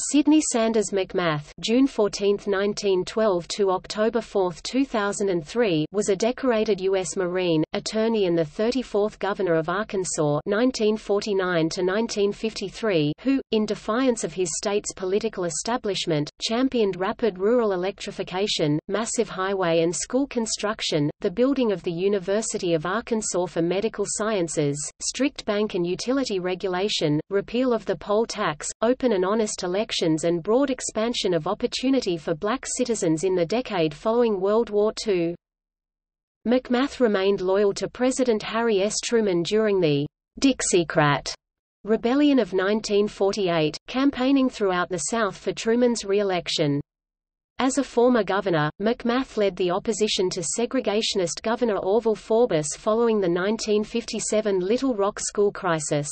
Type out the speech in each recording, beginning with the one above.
Sidney Sanders McMath June 14, 1912 to October 4, 2003 was a decorated U.S. Marine, attorney and the 34th Governor of Arkansas 1949-1953 who, in defiance of his state's political establishment, championed rapid rural electrification, massive highway and school construction, the building of the University of Arkansas for Medical Sciences, strict bank and utility regulation, repeal of the poll tax, open and honest elections elections and broad expansion of opportunity for black citizens in the decade following World War II. McMath remained loyal to President Harry S. Truman during the Dixiecrat Rebellion of 1948, campaigning throughout the South for Truman's re-election. As a former governor, McMath led the opposition to segregationist Governor Orval Faubus following the 1957 Little Rock school crisis.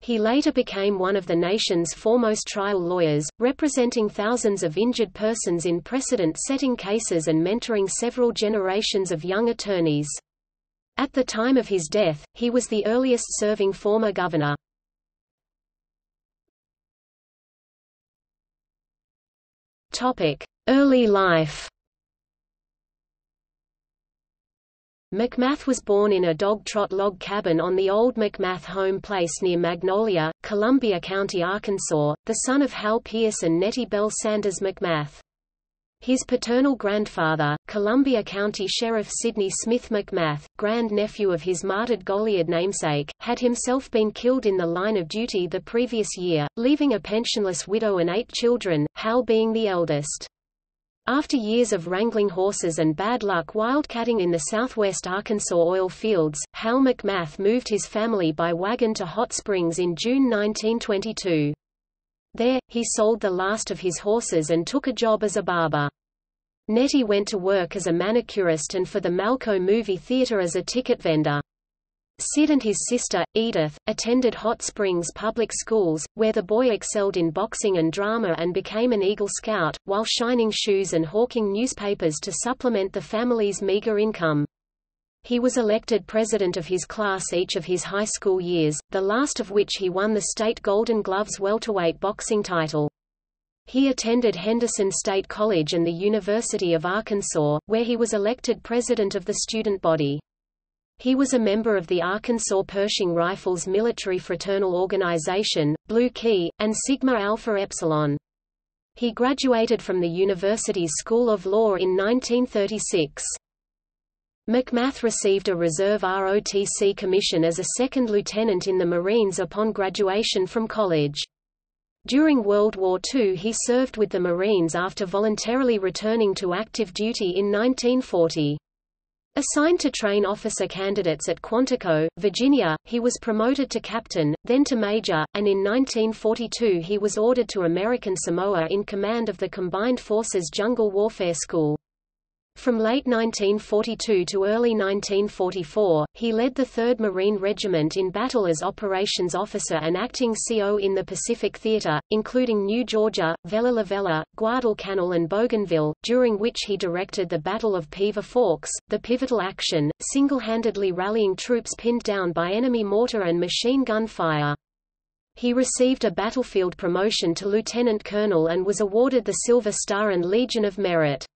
He later became one of the nation's foremost trial lawyers, representing thousands of injured persons in precedent-setting cases and mentoring several generations of young attorneys. At the time of his death, he was the earliest serving former governor. Early life McMath was born in a dog-trot log cabin on the old McMath home place near Magnolia, Columbia County, Arkansas, the son of Hal Pierce and Nettie Bell Sanders McMath. His paternal grandfather, Columbia County Sheriff Sidney Smith McMath, grand-nephew of his martyred Goliad namesake, had himself been killed in the line of duty the previous year, leaving a pensionless widow and eight children, Hal being the eldest. After years of wrangling horses and bad luck wildcatting in the southwest Arkansas oil fields, Hal McMath moved his family by wagon to Hot Springs in June 1922. There, he sold the last of his horses and took a job as a barber. Nettie went to work as a manicurist and for the Malco Movie Theater as a ticket vendor. Sid and his sister, Edith, attended Hot Springs Public Schools, where the boy excelled in boxing and drama and became an Eagle Scout, while shining shoes and hawking newspapers to supplement the family's meager income. He was elected president of his class each of his high school years, the last of which he won the state Golden Gloves welterweight boxing title. He attended Henderson State College and the University of Arkansas, where he was elected president of the student body. He was a member of the Arkansas Pershing Rifles military fraternal organization, Blue Key, and Sigma Alpha Epsilon. He graduated from the university's School of Law in 1936. McMath received a reserve ROTC commission as a second lieutenant in the Marines upon graduation from college. During World War II he served with the Marines after voluntarily returning to active duty in 1940. Assigned to train officer candidates at Quantico, Virginia, he was promoted to captain, then to major, and in 1942 he was ordered to American Samoa in command of the Combined Forces Jungle Warfare School. From late 1942 to early 1944, he led the 3rd Marine Regiment in battle as operations officer and acting CO in the Pacific Theater, including New Georgia, Vella Lavella, Guadalcanal and Bougainville, during which he directed the Battle of Piva Forks, the pivotal action, single-handedly rallying troops pinned down by enemy mortar and machine gun fire. He received a battlefield promotion to lieutenant colonel and was awarded the Silver Star and Legion of Merit.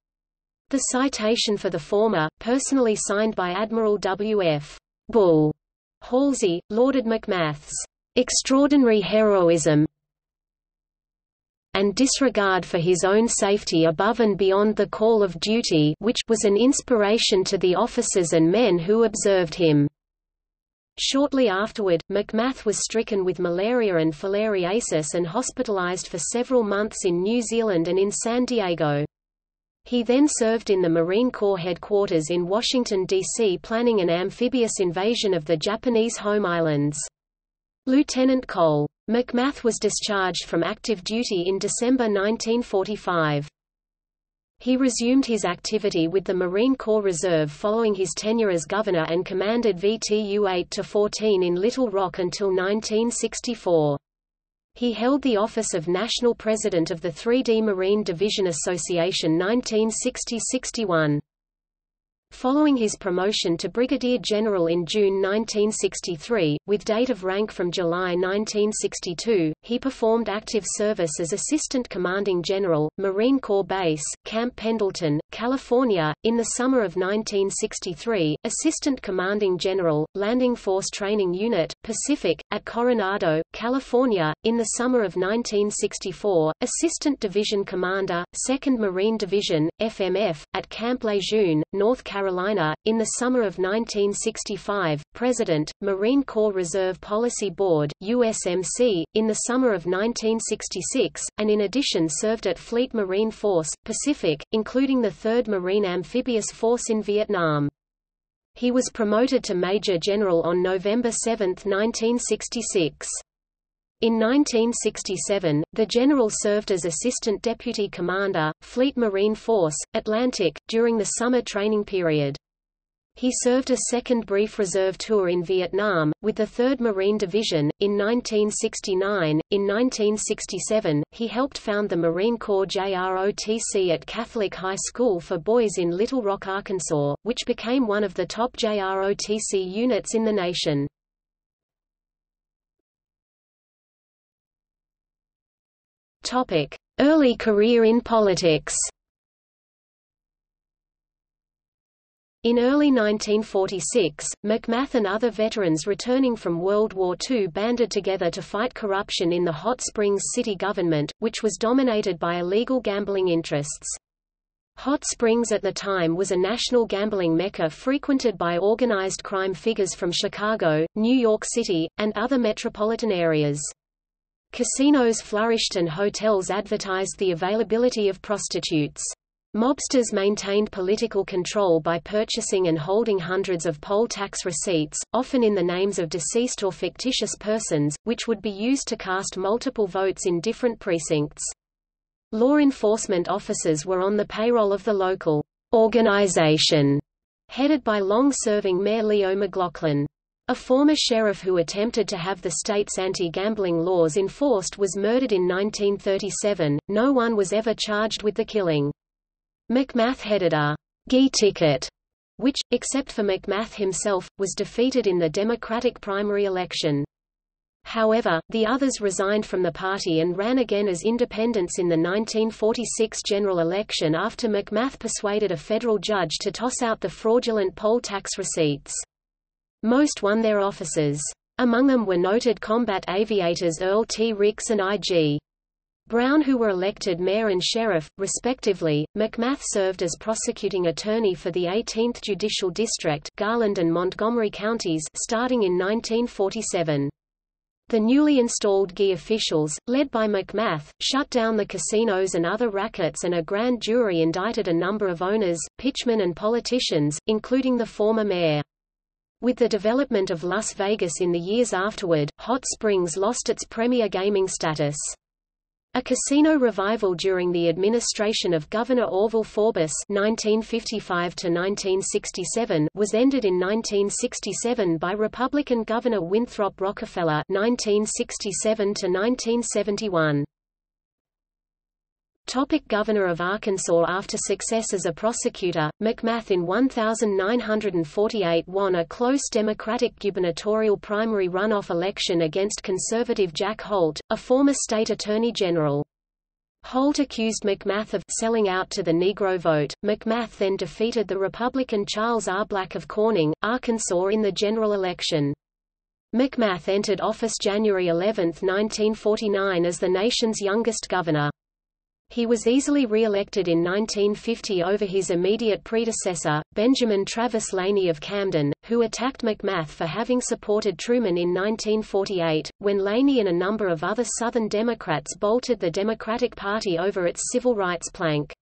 The citation for the former, personally signed by Admiral W.F. Bull Halsey, lauded McMath's extraordinary heroism and disregard for his own safety above and beyond the call of duty which was an inspiration to the officers and men who observed him. Shortly afterward, McMath was stricken with malaria and filariasis and hospitalized for several months in New Zealand and in San Diego. He then served in the Marine Corps headquarters in Washington, D.C. planning an amphibious invasion of the Japanese home islands. Lieutenant Cole. McMath was discharged from active duty in December 1945. He resumed his activity with the Marine Corps Reserve following his tenure as governor and commanded VTU 8-14 in Little Rock until 1964. He held the office of National President of the 3D Marine Division Association 1960–61. Following his promotion to brigadier general in June 1963, with date of rank from July 1962, he performed active service as Assistant Commanding General, Marine Corps Base, Camp Pendleton, California. In the summer of 1963, Assistant Commanding General, Landing Force Training Unit, Pacific, at Coronado, California. In the summer of 1964, Assistant Division Commander, 2nd Marine Division, FMF, at Camp Lejeune, North Carolina Carolina. In the summer of 1965, President, Marine Corps Reserve Policy Board, USMC, in the summer of 1966, and in addition served at Fleet Marine Force, Pacific, including the 3rd Marine Amphibious Force in Vietnam. He was promoted to Major General on November 7, 1966. In 1967, the general served as Assistant Deputy Commander, Fleet Marine Force, Atlantic, during the summer training period. He served a second brief reserve tour in Vietnam, with the 3rd Marine Division, in 1969. In 1967, he helped found the Marine Corps JROTC at Catholic High School for Boys in Little Rock, Arkansas, which became one of the top JROTC units in the nation. Topic: Early career in politics. In early 1946, McMath and other veterans returning from World War II banded together to fight corruption in the Hot Springs city government, which was dominated by illegal gambling interests. Hot Springs at the time was a national gambling mecca frequented by organized crime figures from Chicago, New York City, and other metropolitan areas. Casinos flourished and hotels advertised the availability of prostitutes. Mobsters maintained political control by purchasing and holding hundreds of poll tax receipts, often in the names of deceased or fictitious persons, which would be used to cast multiple votes in different precincts. Law enforcement officers were on the payroll of the local organization, headed by long-serving Mayor Leo McLaughlin. A former sheriff who attempted to have the state's anti-gambling laws enforced was murdered in 1937. No one was ever charged with the killing. McMath headed a GI ticket, which, except for McMath himself, was defeated in the Democratic primary election. However, the others resigned from the party and ran again as independents in the 1946 general election after McMath persuaded a federal judge to toss out the fraudulent poll tax receipts. Most won their offices. Among them were noted combat aviators Earl T. Ricks and I.G. Brown who were elected mayor and sheriff, respectively. McMath served as prosecuting attorney for the 18th Judicial District Garland and Montgomery counties starting in 1947. The newly installed GI officials, led by McMath, shut down the casinos and other rackets and a grand jury indicted a number of owners, pitchmen and politicians, including the former mayor. With the development of Las Vegas in the years afterward, Hot Springs lost its premier gaming status. A casino revival during the administration of Governor Orval Faubus (1955–1967) was ended in 1967 by Republican Governor Winthrop Rockefeller (1967–1971). Topic Governor of Arkansas After success as a prosecutor, McMath in 1948 won a close Democratic gubernatorial primary runoff election against conservative Jack Holt, a former state attorney general. Holt accused McMath of selling out to the Negro vote. McMath then defeated the Republican Charles R. Black of Corning, Arkansas in the general election. McMath entered office January 11, 1949 as the nation's youngest governor. He was easily re-elected in 1950 over his immediate predecessor, Benjamin Travis Laney of Camden, who attacked McMath for having supported Truman in 1948, when Laney and a number of other Southern Democrats bolted the Democratic Party over its civil rights plank.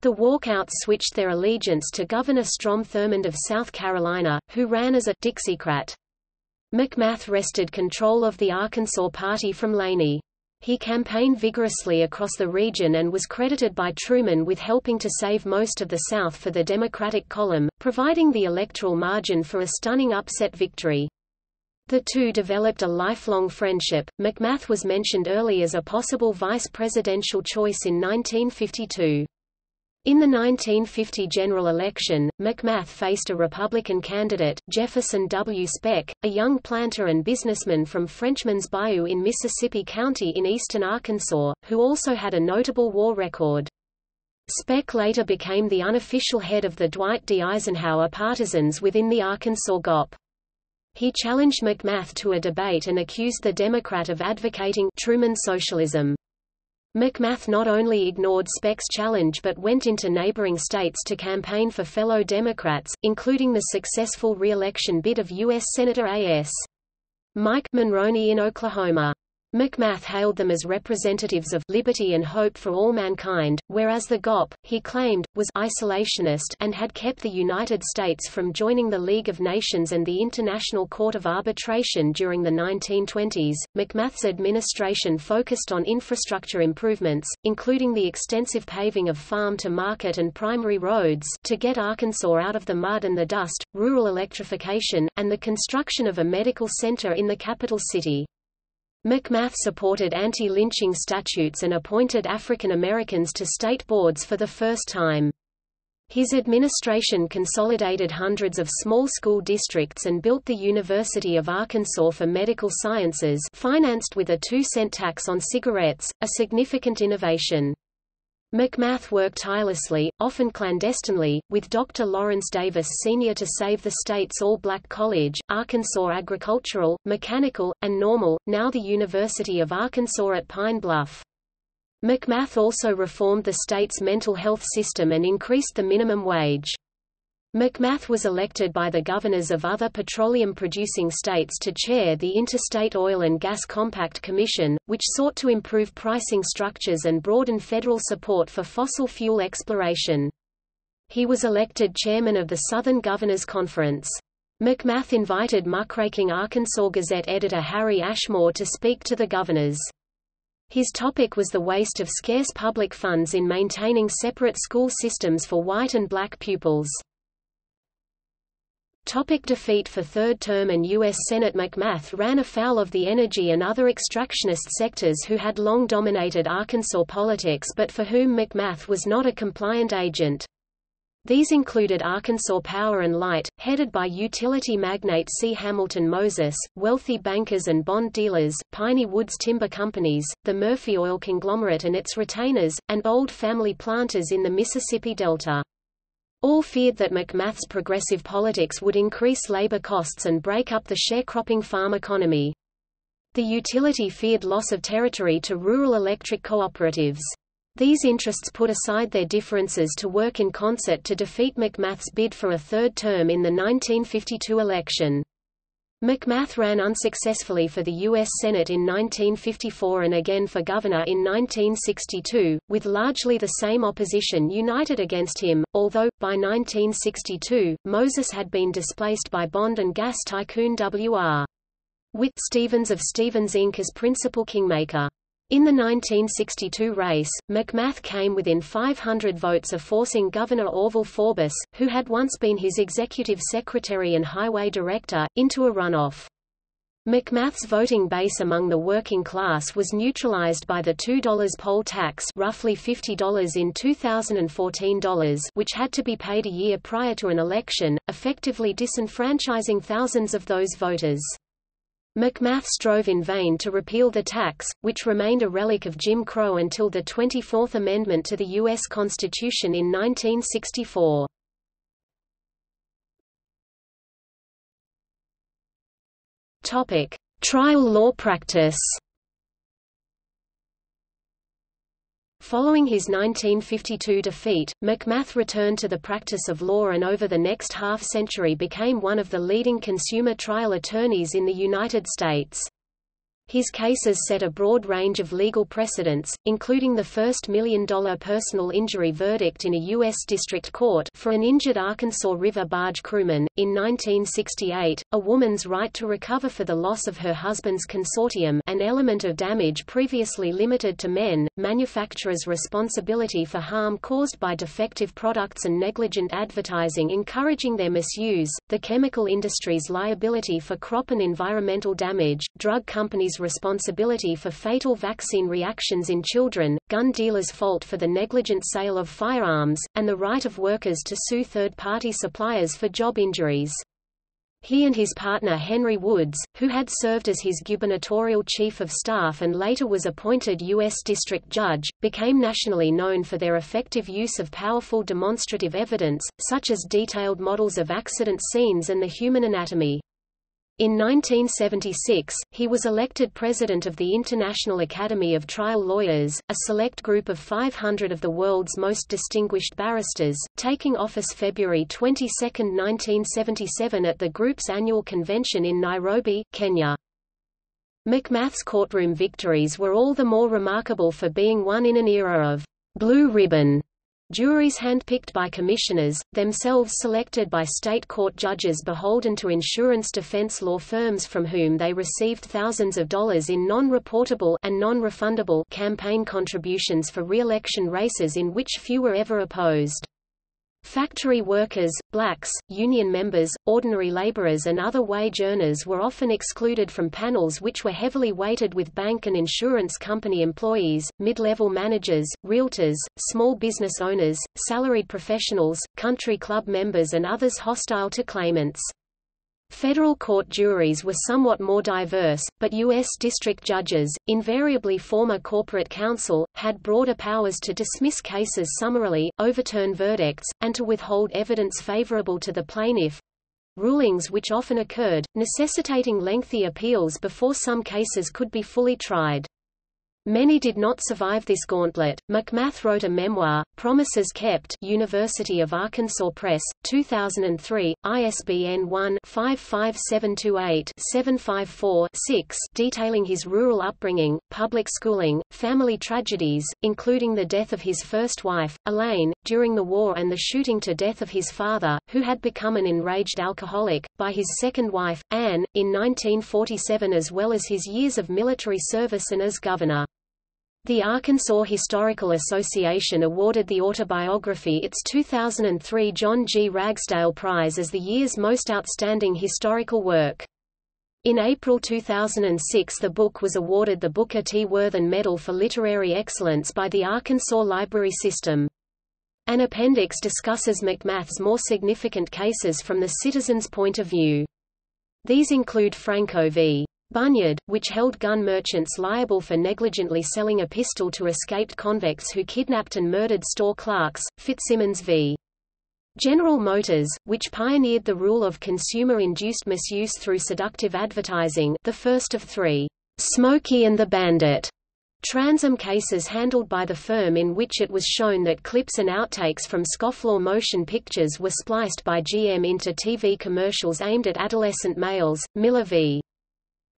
The walkouts switched their allegiance to Governor Strom Thurmond of South Carolina, who ran as a Dixiecrat. McMath wrested control of the Arkansas Party from Laney. He campaigned vigorously across the region and was credited by Truman with helping to save most of the South for the Democratic column, providing the electoral margin for a stunning upset victory. The two developed a lifelong friendship. McMath was mentioned early as a possible vice presidential choice in 1952. In the 1950 general election, McMath faced a Republican candidate, Jefferson W. Speck, a young planter and businessman from Frenchman's Bayou in Mississippi County in eastern Arkansas, who also had a notable war record. Speck later became the unofficial head of the Dwight D. Eisenhower partisans within the Arkansas GOP. He challenged McMath to a debate and accused the Democrat of advocating Truman socialism. McMath not only ignored Speck's challenge but went into neighboring states to campaign for fellow Democrats, including the successful re-election bid of U.S. Senator A.S. Mike Monroney in Oklahoma. McMath hailed them as representatives of liberty and hope for all mankind, whereas the GOP, he claimed, was isolationist and had kept the United States from joining the League of Nations and the International Court of Arbitration during the 1920s. McMath's administration focused on infrastructure improvements, including the extensive paving of farm to market and primary roads to get Arkansas out of the mud and the dust, rural electrification, and the construction of a medical center in the capital city. McMath supported anti-lynching statutes and appointed African Americans to state boards for the first time. His administration consolidated hundreds of small school districts and built the University of Arkansas for Medical Sciences financed with a two-cent tax on cigarettes, a significant innovation. McMath worked tirelessly, often clandestinely, with Dr. Lawrence Davis Sr. to save the state's all-black college, Arkansas Agricultural, Mechanical, and Normal, now the University of Arkansas at Pine Bluff. McMath also reformed the state's mental health system and increased the minimum wage. McMath was elected by the governors of other petroleum-producing states to chair the Interstate Oil and Gas Compact Commission, which sought to improve pricing structures and broaden federal support for fossil fuel exploration. He was elected chairman of the Southern Governors Conference. McMath invited muckraking Arkansas Gazette editor Harry Ashmore to speak to the governors. His topic was the waste of scarce public funds in maintaining separate school systems for white and black pupils. Topic defeat for third term and U.S. Senate McMath ran afoul of the energy and other extractionist sectors who had long dominated Arkansas politics but for whom McMath was not a compliant agent. These included Arkansas Power and Light, headed by utility magnate C. Hamilton Moses, wealthy bankers and bond dealers, Piney Woods Timber Companies, the Murphy Oil Conglomerate and its retainers, and old family planters in the Mississippi Delta. All feared that McMath's progressive politics would increase labor costs and break up the sharecropping farm economy. The utility feared loss of territory to rural electric cooperatives. These interests put aside their differences to work in concert to defeat McMath's bid for a third term in the 1952 election. McMath ran unsuccessfully for the U.S. Senate in 1954 and again for governor in 1962, with largely the same opposition united against him, although, by 1962, Moses had been displaced by bond and gas tycoon W.R. Witt Stevens of Stevens Inc. as principal kingmaker. In the 1962 race, McMath came within 500 votes of forcing Governor Orval Faubus, who had once been his executive secretary and highway director, into a runoff. McMath's voting base among the working class was neutralized by the $2 poll tax roughly $50 in 2014 dollars which had to be paid a year prior to an election, effectively disenfranchising thousands of those voters. McMath strove in vain to repeal the tax, which remained a relic of Jim Crow until the 24th Amendment to the U.S. Constitution in 1964. Topic: Trial law practice. Following his 1952 defeat, McMath returned to the practice of law and over the next half-century became one of the leading consumer trial attorneys in the United States. His cases set a broad range of legal precedents, including the first million-dollar personal injury verdict in a U.S. District Court for an injured Arkansas River barge crewman, in 1968, a woman's right to recover for the loss of her husband's consortium an element of damage previously limited to men, manufacturers' responsibility for harm caused by defective products and negligent advertising encouraging their misuse, the chemical industry's liability for crop and environmental damage, drug companies' responsibility for fatal vaccine reactions in children, gun dealers' fault for the negligent sale of firearms, and the right of workers to sue third-party suppliers for job injuries. He and his partner Henry Woods, who had served as his gubernatorial chief of staff and later was appointed U.S. District Judge, became nationally known for their effective use of powerful demonstrative evidence, such as detailed models of accident scenes and the human anatomy. In 1976, he was elected president of the International Academy of Trial Lawyers, a select group of 500 of the world's most distinguished barristers, taking office February 22, 1977 at the group's annual convention in Nairobi, Kenya. McMath's courtroom victories were all the more remarkable for being won in an era of blue ribbon Juries handpicked by commissioners, themselves selected by state court judges beholden to insurance defense law firms from whom they received thousands of dollars in non-reportable and non-refundable campaign contributions for re-election races in which few were ever opposed. Factory workers, blacks, union members, ordinary laborers and other wage earners were often excluded from panels which were heavily weighted with bank and insurance company employees, mid-level managers, realtors, small business owners, salaried professionals, country club members and others hostile to claimants. Federal court juries were somewhat more diverse, but U.S. district judges, invariably former corporate counsel, had broader powers to dismiss cases summarily, overturn verdicts, and to withhold evidence favorable to the plaintiff—rulings which often occurred, necessitating lengthy appeals before some cases could be fully tried. Many did not survive this gauntlet. McMath wrote a memoir, Promises Kept University of Arkansas Press, 2003, ISBN 1-55728-754-6 detailing his rural upbringing, public schooling, family tragedies, including the death of his first wife, Elaine, during the war and the shooting to death of his father, who had become an enraged alcoholic, by his second wife, Anne, in 1947 as well as his years of military service and as governor. The Arkansas Historical Association awarded the autobiography its 2003 John G. Ragsdale Prize as the year's most outstanding historical work. In April 2006 the book was awarded the Booker T. Worthen Medal for Literary Excellence by the Arkansas Library System. An appendix discusses McMath's more significant cases from the citizen's point of view. These include Franco v. Bunyard, which held gun merchants liable for negligently selling a pistol to escaped convicts who kidnapped and murdered store clerks, Fitzsimmons v. General Motors, which pioneered the rule of consumer-induced misuse through seductive advertising the first of three, Smokey and the Bandit, Trans-Am cases handled by the firm in which it was shown that clips and outtakes from scofflaw motion pictures were spliced by GM into TV commercials aimed at adolescent males, Miller v.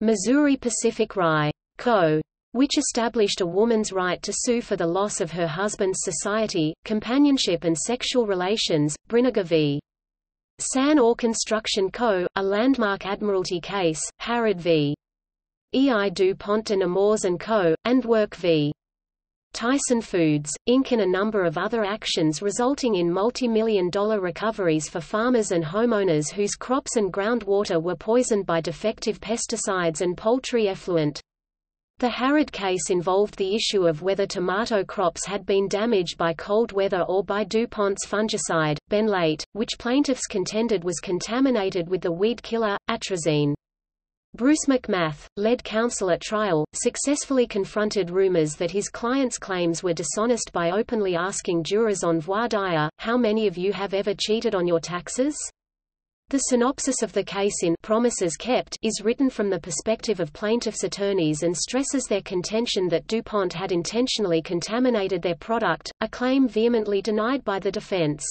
Missouri Pacific Rye. Co. which established a woman's right to sue for the loss of her husband's society, companionship and sexual relations, Brinegar v. San Ore Construction Co., a landmark admiralty case, Harrod v. E. I. Du Pont de Nemours & Co., and Work v. Tyson Foods, Inc. and a number of other actions resulting in multi-million dollar recoveries for farmers and homeowners whose crops and groundwater were poisoned by defective pesticides and poultry effluent. The Harrod case involved the issue of whether tomato crops had been damaged by cold weather or by DuPont's fungicide, benlate, which plaintiffs contended was contaminated with the weed killer, atrazine. Bruce McMath, lead counsel at trial, successfully confronted rumors that his client's claims were dishonest by openly asking jurors on voir dire, how many of you have ever cheated on your taxes? The synopsis of the case in Promises Kept is written from the perspective of plaintiffs' attorneys and stresses their contention that DuPont had intentionally contaminated their product, a claim vehemently denied by the defense.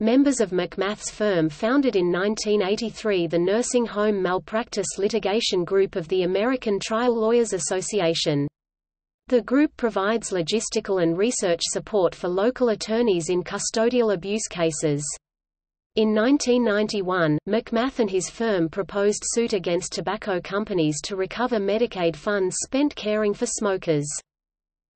Members of McMath's firm founded in 1983 the Nursing Home Malpractice Litigation Group of the American Trial Lawyers Association. The group provides logistical and research support for local attorneys in custodial abuse cases. In 1991, McMath and his firm proposed suit against tobacco companies to recover Medicaid funds spent caring for smokers.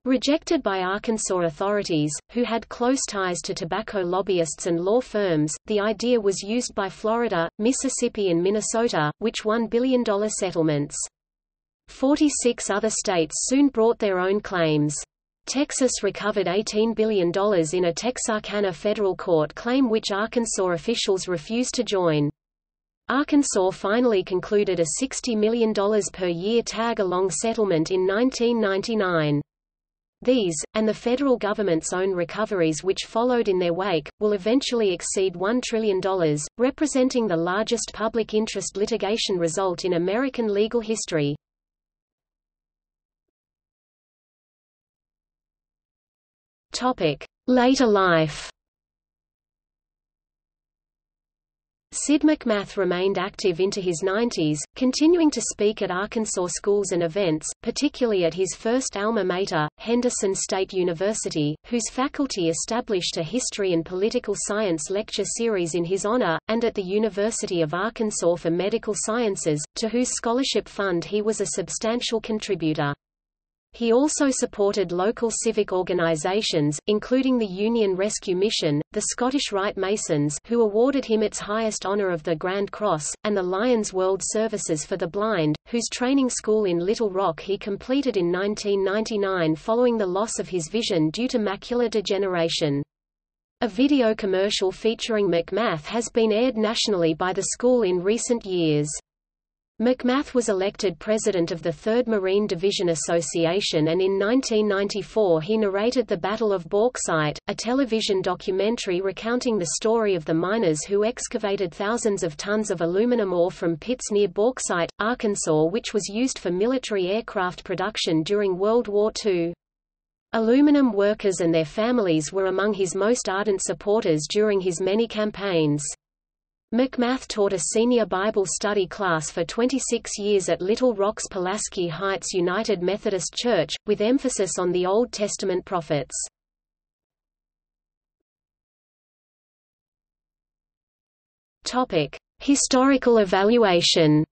Rejected by Arkansas authorities, who had close ties to tobacco lobbyists and law firms, the idea was used by Florida, Mississippi and Minnesota, which won billion-dollar settlements. Forty-six other states soon brought their own claims. Texas recovered $18 billion in a Texarkana federal court claim which Arkansas officials refused to join. Arkansas finally concluded a $60 million per year tag-along settlement in 1999. These, and the federal government's own recoveries which followed in their wake, will eventually exceed $1 trillion, representing the largest public interest litigation result in American legal history. Later life Sid McMath remained active into his 90s, continuing to speak at Arkansas schools and events, particularly at his first alma mater, Henderson State University, whose faculty established a history and political science lecture series in his honor, and at the University of Arkansas for Medical Sciences, to whose scholarship fund he was a substantial contributor. He also supported local civic organizations, including the Union Rescue Mission, the Scottish Rite Masons who awarded him its highest honor of the Grand Cross, and the Lions World Services for the Blind, whose training school in Little Rock he completed in 1999 following the loss of his vision due to macular degeneration. A video commercial featuring McMath has been aired nationally by the school in recent years. McMath was elected president of the 3rd Marine Division Association and in 1994 he narrated the Battle of Bauxite, a television documentary recounting the story of the miners who excavated thousands of tons of aluminum ore from pits near Bauxite, Arkansas which was used for military aircraft production during World War II. Aluminum workers and their families were among his most ardent supporters during his many campaigns. McMath taught a senior Bible study class for 26 years at Little Rock's Pulaski Heights United Methodist Church, with emphasis on the Old Testament prophets. Topic: Historical evaluation.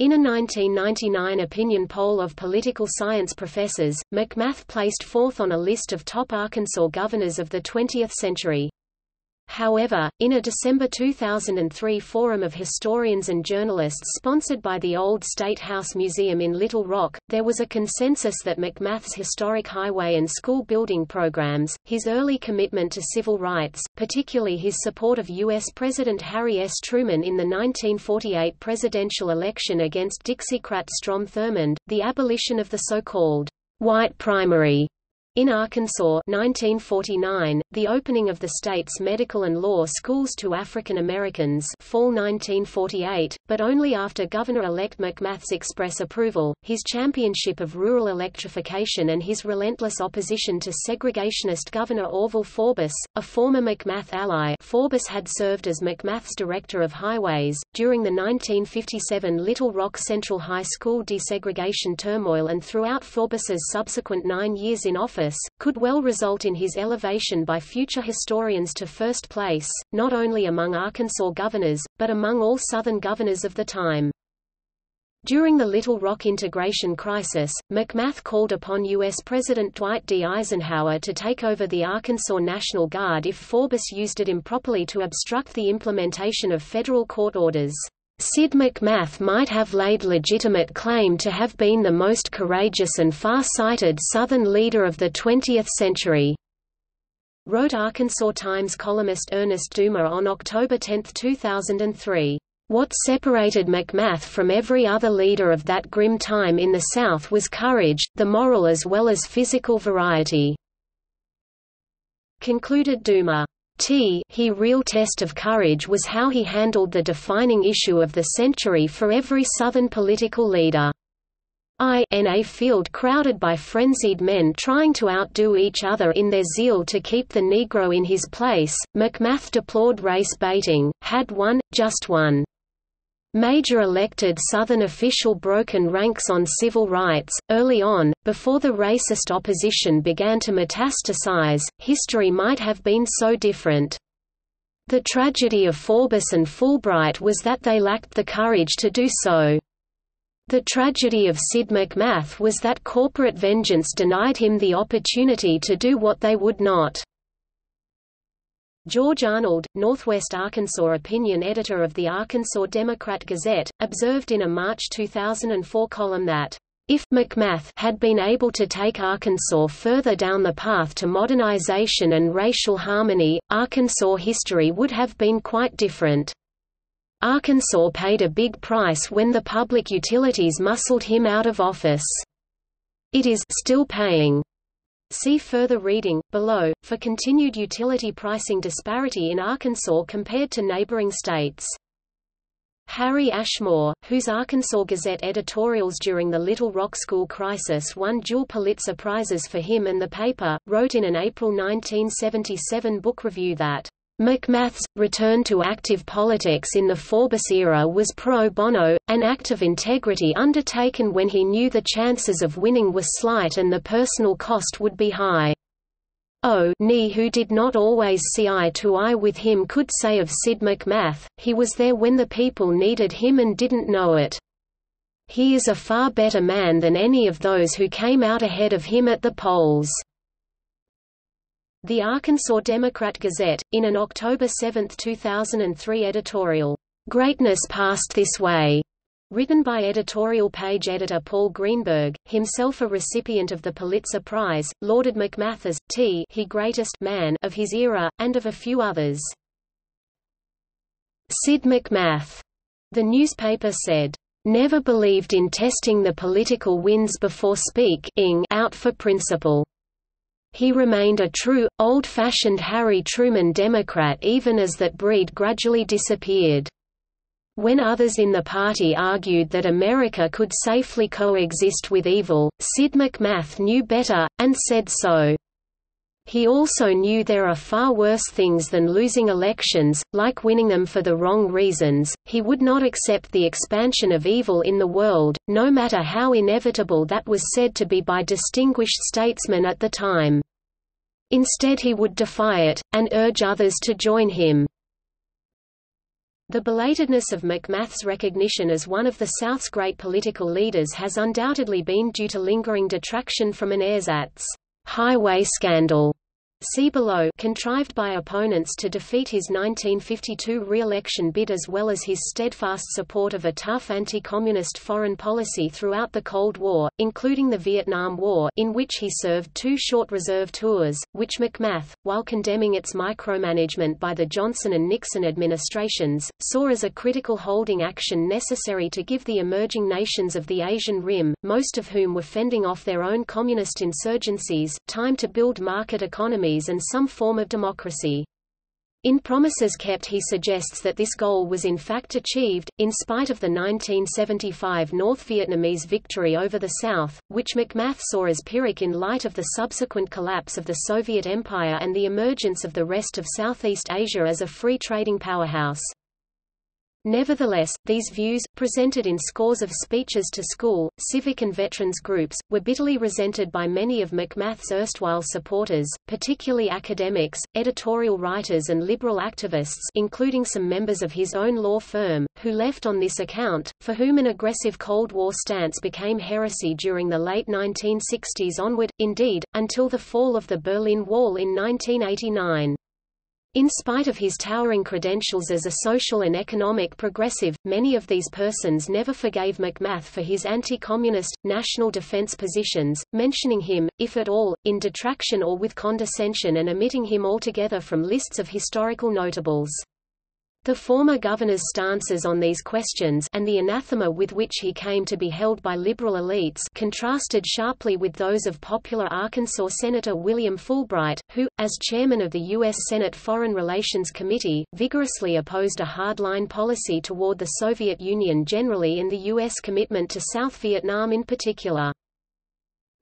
In a 1999 opinion poll of political science professors, McMath placed fourth on a list of top Arkansas governors of the 20th century. However, in a December 2003 forum of historians and journalists sponsored by the Old State House Museum in Little Rock, there was a consensus that McMath's historic highway and school building programs, his early commitment to civil rights, particularly his support of U.S. President Harry S. Truman in the 1948 presidential election against Dixiecrat Strom Thurmond, the abolition of the so-called white primary in Arkansas 1949, the opening of the state's medical and law schools to African Americans fall 1948, but only after Governor-elect McMath's express approval, his championship of rural electrification and his relentless opposition to segregationist Governor Orval Faubus, a former McMath ally Faubus had served as McMath's director of highways. During the 1957 Little Rock Central High School desegregation turmoil and throughout Faubus's subsequent nine years in office office, could well result in his elevation by future historians to first place, not only among Arkansas governors, but among all Southern governors of the time. During the Little Rock integration crisis, McMath called upon U.S. President Dwight D. Eisenhower to take over the Arkansas National Guard if Faubus used it improperly to obstruct the implementation of federal court orders. Sid McMath might have laid legitimate claim to have been the most courageous and far-sighted Southern leader of the 20th century. Wrote Arkansas Times columnist Ernest Dumas on October 10, 2003. What separated McMath from every other leader of that grim time in the South was courage, the moral as well as physical variety. Concluded Dumas. T he real test of courage was how he handled the defining issue of the century for every Southern political leader. I in a field crowded by frenzied men trying to outdo each other in their zeal to keep the Negro in his place, McMath deplored race baiting, had one, just one. Major elected Southern official broken ranks on civil rights. Early on, before the racist opposition began to metastasize, history might have been so different. The tragedy of Faubus and Fulbright was that they lacked the courage to do so. The tragedy of Sid McMath was that corporate vengeance denied him the opportunity to do what they would not. George Arnold, Northwest Arkansas opinion editor of the Arkansas Democrat Gazette, observed in a March 2004 column that if McMath had been able to take Arkansas further down the path to modernization and racial harmony, Arkansas history would have been quite different. Arkansas paid a big price when the public utilities muscled him out of office. It is still paying. See further reading, below, for continued utility pricing disparity in Arkansas compared to neighboring states. Harry Ashmore, whose Arkansas Gazette editorials during the Little Rock School crisis won dual Pulitzer Prizes for him and the paper, wrote in an April 1977 book review that McMath's return to active politics in the Faubus era was pro bono, an act of integrity undertaken when he knew the chances of winning were slight and the personal cost would be high. O. Nee who did not always see eye to eye with him could say of Sid McMath, he was there when the people needed him and didn't know it. He is a far better man than any of those who came out ahead of him at the polls. The Arkansas Democrat-Gazette, in an October 7, 2003 editorial, "'Greatness Passed This Way' Written by editorial page editor Paul Greenberg, himself a recipient of the Pulitzer Prize, lauded McMath as, T he greatest man of his era, and of a few others. Sid McMath, the newspaper said, never believed in testing the political winds before speaking out for principle. He remained a true, old-fashioned Harry Truman Democrat even as that breed gradually disappeared. When others in the party argued that America could safely coexist with evil, Sid McMath knew better, and said so. He also knew there are far worse things than losing elections, like winning them for the wrong reasons. He would not accept the expansion of evil in the world, no matter how inevitable that was said to be by distinguished statesmen at the time. Instead he would defy it, and urge others to join him. The belatedness of McMath's recognition as one of the South's great political leaders has undoubtedly been due to lingering detraction from an ersatz highway scandal See below. Contrived by opponents to defeat his 1952 re-election bid as well as his steadfast support of a tough anti-communist foreign policy throughout the Cold War, including the Vietnam War in which he served two short reserve tours, which McMath, while condemning its micromanagement by the Johnson and Nixon administrations, saw as a critical holding action necessary to give the emerging nations of the Asian Rim, most of whom were fending off their own communist insurgencies, time to build market and some form of democracy. In Promises Kept he suggests that this goal was in fact achieved, in spite of the 1975 North Vietnamese victory over the South, which McMath saw as Pyrrhic in light of the subsequent collapse of the Soviet Empire and the emergence of the rest of Southeast Asia as a free trading powerhouse. Nevertheless, these views, presented in scores of speeches to school, civic and veterans groups, were bitterly resented by many of McMath's erstwhile supporters, particularly academics, editorial writers and liberal activists including some members of his own law firm, who left on this account, for whom an aggressive Cold War stance became heresy during the late 1960s onward, indeed, until the fall of the Berlin Wall in 1989. In spite of his towering credentials as a social and economic progressive, many of these persons never forgave McMath for his anti-communist, national defense positions, mentioning him, if at all, in detraction or with condescension and omitting him altogether from lists of historical notables. The former governor's stances on these questions and the anathema with which he came to be held by liberal elites contrasted sharply with those of popular Arkansas Senator William Fulbright, who, as chairman of the U.S. Senate Foreign Relations Committee, vigorously opposed a hardline policy toward the Soviet Union generally and the U.S. commitment to South Vietnam in particular.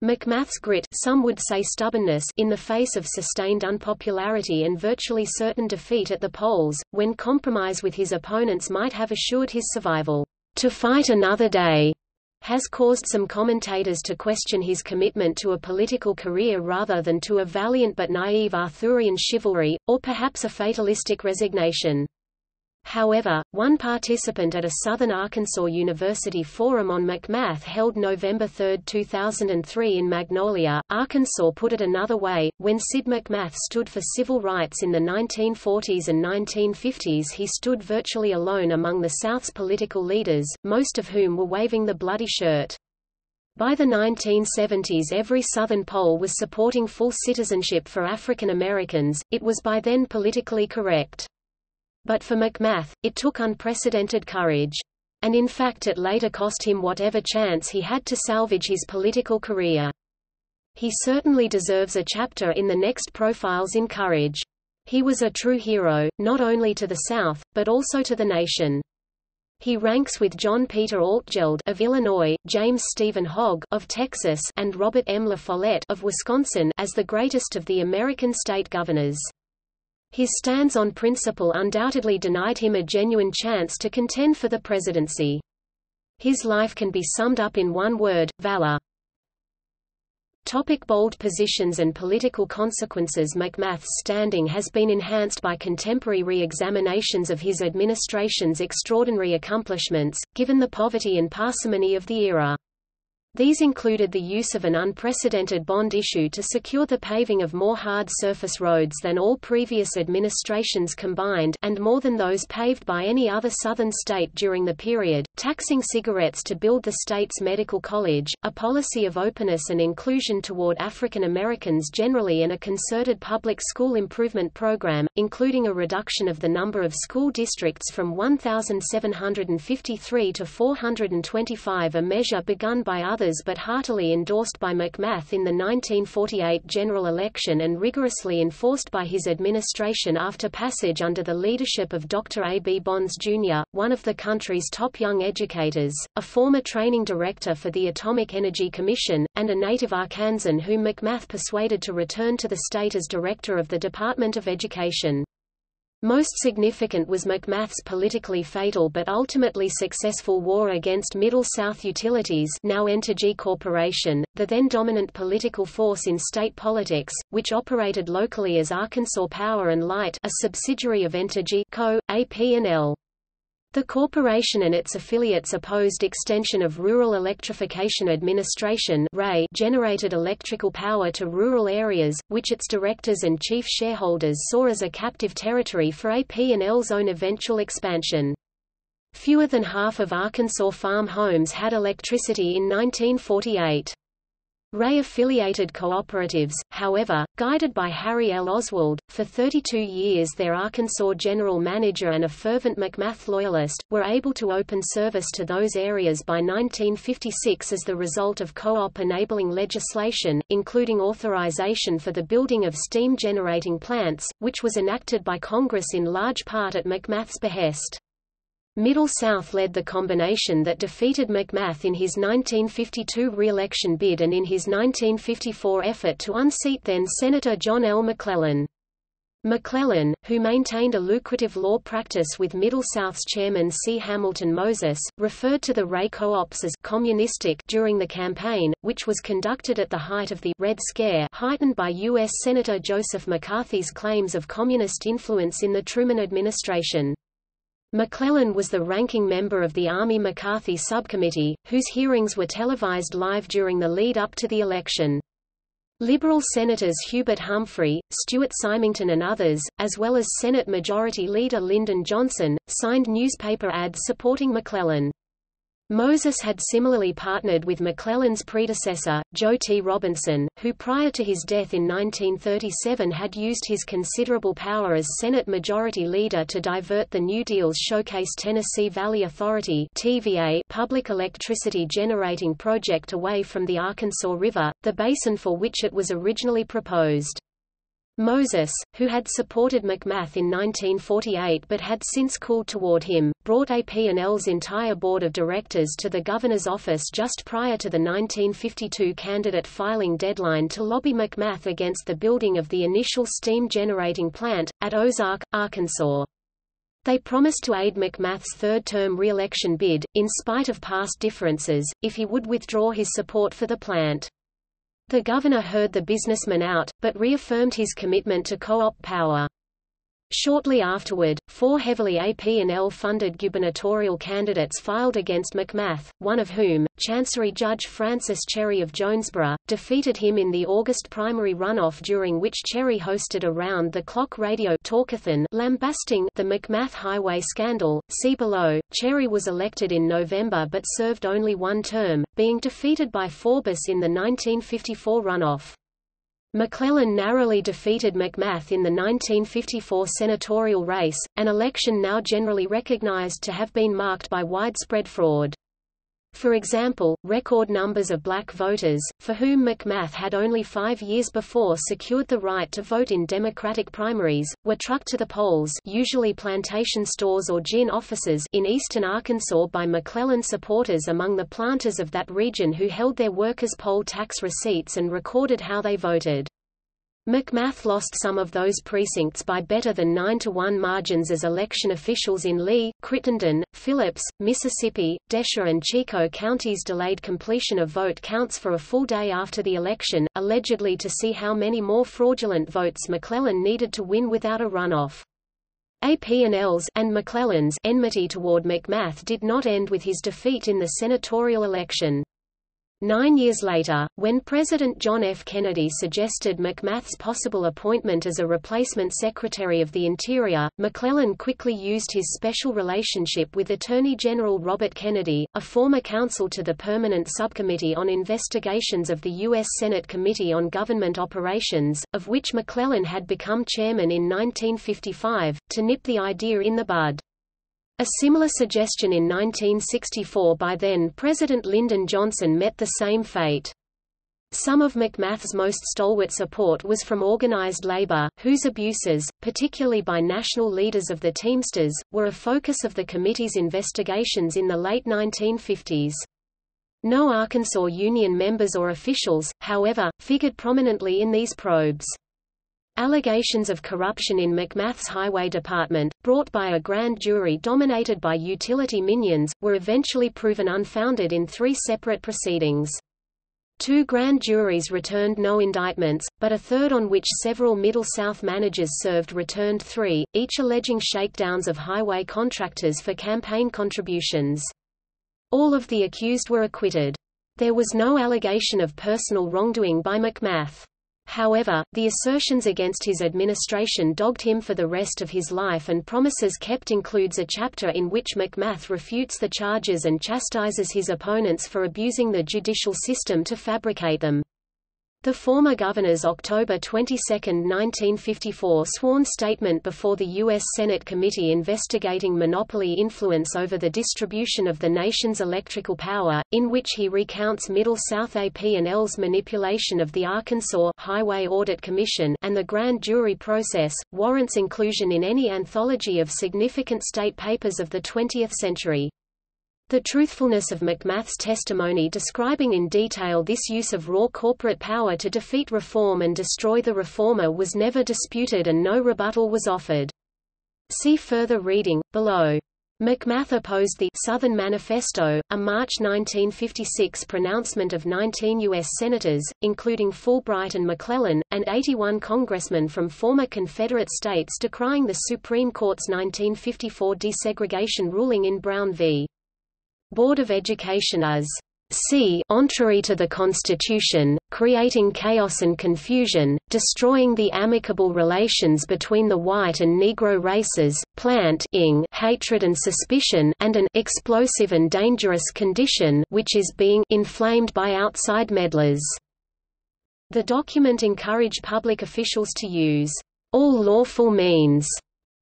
McMath's grit some would say stubbornness in the face of sustained unpopularity and virtually certain defeat at the polls, when compromise with his opponents might have assured his survival, to fight another day, has caused some commentators to question his commitment to a political career rather than to a valiant but naive Arthurian chivalry, or perhaps a fatalistic resignation. However, one participant at a Southern Arkansas University forum on McMath held November 3, 2003 in Magnolia, Arkansas put it another way, when Sid McMath stood for civil rights in the 1940s and 1950s he stood virtually alone among the South's political leaders, most of whom were waving the bloody shirt. By the 1970s every Southern pol was supporting full citizenship for African Americans, it was by then politically correct. But for McMath, it took unprecedented courage. And in fact it later cost him whatever chance he had to salvage his political career. He certainly deserves a chapter in the next Profiles in Courage. He was a true hero, not only to the South, but also to the nation. He ranks with John Peter Altgeld of Illinois, James Stephen Hogg of Texas, and Robert M. La Follette of Wisconsin as the greatest of the American state governors. His stands on principle undoubtedly denied him a genuine chance to contend for the presidency. His life can be summed up in one word, valor. Topic bold positions and political consequences McMath's standing has been enhanced by contemporary re-examinations of his administration's extraordinary accomplishments, given the poverty and parsimony of the era. These included the use of an unprecedented bond issue to secure the paving of more hard surface roads than all previous administrations combined and more than those paved by any other southern state during the period, taxing cigarettes to build the state's medical college, a policy of openness and inclusion toward African Americans generally and a concerted public school improvement program, including a reduction of the number of school districts from 1,753 to 425 a measure begun by other others but heartily endorsed by McMath in the 1948 general election and rigorously enforced by his administration after passage under the leadership of Dr. A. B. Bonds, Jr., one of the country's top young educators, a former training director for the Atomic Energy Commission, and a native Arkansan whom McMath persuaded to return to the state as director of the Department of Education. Most significant was McMath's politically fatal but ultimately successful war against Middle South Utilities now Entergy Corporation, the then dominant political force in state politics, which operated locally as Arkansas Power and Light a subsidiary of Entergy Co., AP&L. The corporation and its affiliates opposed extension of Rural Electrification Administration generated electrical power to rural areas, which its directors and chief shareholders saw as a captive territory for AP&L's own eventual expansion. Fewer than half of Arkansas farm homes had electricity in 1948. REA-affiliated cooperatives, however, guided by Harry L. Oswald, for 32 years their Arkansas general manager and a fervent McMath loyalist, were able to open service to those areas by 1956 as the result of co-op enabling legislation, including authorization for the building of steam generating plants, which was enacted by Congress in large part at McMath's behest. Middle South led the combination that defeated McMath in his 1952 re-election bid and in his 1954 effort to unseat then-Senator John L. McClellan. McClellan, who maintained a lucrative law practice with Middle South's chairman C. Hamilton Moses, referred to the REA co-ops as communistic during the campaign, which was conducted at the height of the Red Scare heightened by U.S. Senator Joseph McCarthy's claims of communist influence in the Truman administration. McClellan was the ranking member of the Army McCarthy Subcommittee, whose hearings were televised live during the lead-up to the election. Liberal Senators Hubert Humphrey, Stuart Symington and others, as well as Senate Majority Leader Lyndon Johnson, signed newspaper ads supporting McClellan. Moses had similarly partnered with McClellan's predecessor, Joe T. Robinson, who prior to his death in 1937 had used his considerable power as Senate Majority Leader to divert the New Deal's Showcase Tennessee Valley Authority TVA public electricity generating project away from the Arkansas River, the basin for which it was originally proposed. Moses, who had supported McMath in 1948 but had since cooled toward him, brought AP&L's entire board of directors to the governor's office just prior to the 1952 candidate filing deadline to lobby McMath against the building of the initial steam generating plant, at Ozark, Arkansas. They promised to aid McMath's third-term re-election bid, in spite of past differences, if he would withdraw his support for the plant. The governor heard the businessman out, but reaffirmed his commitment to co-op power. Shortly afterward, four heavily AP&L-funded gubernatorial candidates filed against McMath, one of whom, Chancery Judge Francis Cherry of Jonesboro, defeated him in the August primary runoff during which Cherry hosted a round-the-clock radio talkathon lambasting the McMath Highway scandal. See below. Cherry was elected in November but served only one term, being defeated by Faubus in the 1954 runoff. McClellan narrowly defeated McMath in the 1954 senatorial race, an election now generally recognized to have been marked by widespread fraud. For example, record numbers of black voters, for whom McMath had only five years before secured the right to vote in Democratic primaries, were trucked to the polls usually plantation stores or gin offices in eastern Arkansas by McClellan supporters among the planters of that region who held their workers' poll tax receipts and recorded how they voted. McMath lost some of those precincts by better than 9 to 1 margins as election officials in Lee, Crittenden, Phillips, Mississippi, Desha and Chicot counties delayed completion of vote counts for a full day after the election, allegedly to see how many more fraudulent votes McClellan needed to win without a runoff. AP&L's and McClellan's enmity toward McMath did not end with his defeat in the senatorial election. Nine years later, when President John F. Kennedy suggested McMath's possible appointment as a replacement Secretary of the Interior, McClellan quickly used his special relationship with Attorney General Robert Kennedy, a former counsel to the Permanent Subcommittee on Investigations of the U.S. Senate Committee on Government Operations, of which McClellan had become chairman in 1955, to nip the idea in the bud. A similar suggestion in 1964 by then-President Lyndon Johnson met the same fate. Some of McMath's most stalwart support was from organized labor, whose abuses, particularly by national leaders of the Teamsters, were a focus of the committee's investigations in the late 1950s. No Arkansas Union members or officials, however, figured prominently in these probes. Allegations of corruption in McMath's highway department, brought by a grand jury dominated by utility minions, were eventually proven unfounded in three separate proceedings. Two grand juries returned no indictments, but a third on which several Middle South managers served returned three, each alleging shakedowns of highway contractors for campaign contributions. All of the accused were acquitted. There was no allegation of personal wrongdoing by McMath. However, the assertions against his administration dogged him for the rest of his life and Promises Kept includes a chapter in which McMath refutes the charges and chastises his opponents for abusing the judicial system to fabricate them. The former governor's October 22, 1954 sworn statement before the U.S. Senate committee investigating monopoly influence over the distribution of the nation's electrical power, in which he recounts Middle South AP&L's manipulation of the Arkansas Highway Audit Commission and the grand jury process, warrants inclusion in any anthology of significant state papers of the 20th century. The truthfulness of McMath's testimony describing in detail this use of raw corporate power to defeat reform and destroy the reformer was never disputed and no rebuttal was offered. See further reading, below. McMath opposed the Southern Manifesto, a March 1956 pronouncement of 19 U.S. senators, including Fulbright and McClellan, and 81 congressmen from former Confederate states decrying the Supreme Court's 1954 desegregation ruling in Brown v. Board of Education as c contrary to the Constitution, creating chaos and confusion, destroying the amicable relations between the white and Negro races, planting hatred and suspicion and an explosive and dangerous condition which is being inflamed by outside meddlers. The document encouraged public officials to use all lawful means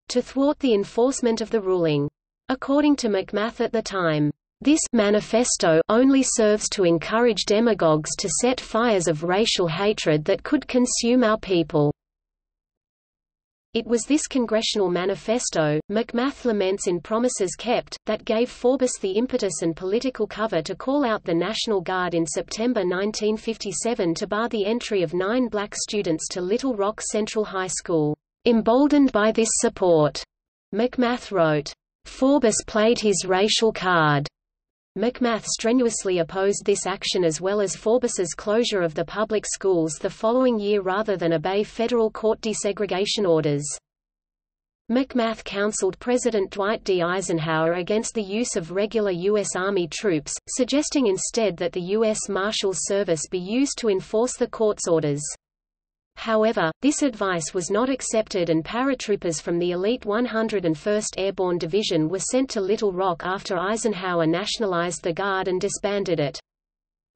to thwart the enforcement of the ruling. According to McMath at the time, this manifesto only serves to encourage demagogues to set fires of racial hatred that could consume our people. It was this congressional manifesto, McMath laments in Promises Kept, that gave Faubus the impetus and political cover to call out the National Guard in September 1957 to bar the entry of nine black students to Little Rock Central High School. Emboldened by this support, McMath wrote, Faubus played his racial card. McMath strenuously opposed this action as well as Faubus's closure of the public schools the following year rather than obey federal court desegregation orders. McMath counseled President Dwight D. Eisenhower against the use of regular U.S. Army troops, suggesting instead that the U.S. Marshals Service be used to enforce the court's orders. However, this advice was not accepted and paratroopers from the elite 101st Airborne Division were sent to Little Rock after Eisenhower nationalized the Guard and disbanded it.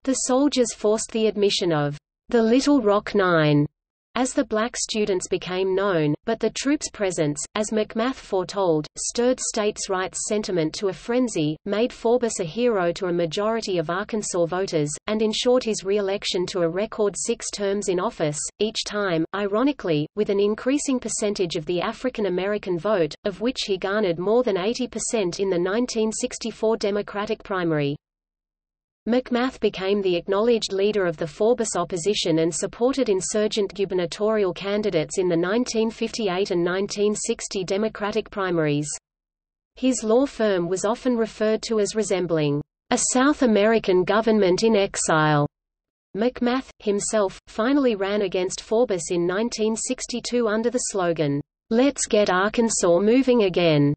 The soldiers forced the admission of the Little Rock Nine as the black students became known, but the troops' presence, as McMath foretold, stirred states' rights sentiment to a frenzy, made Faubus a hero to a majority of Arkansas voters, and ensured his re-election to a record six terms in office, each time, ironically, with an increasing percentage of the African American vote, of which he garnered more than 80% in the 1964 Democratic primary. McMath became the acknowledged leader of the Faubus opposition and supported insurgent gubernatorial candidates in the 1958 and 1960 Democratic primaries. His law firm was often referred to as resembling a South American government in exile. McMath, himself, finally ran against Faubus in 1962 under the slogan, Let's get Arkansas moving again.